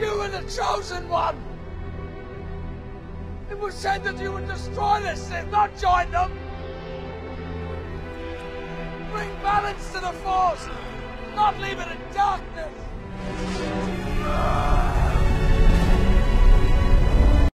You were the Chosen One! It was said that you would destroy this Sith, not join them! Bring balance to the Force, not leave it in darkness!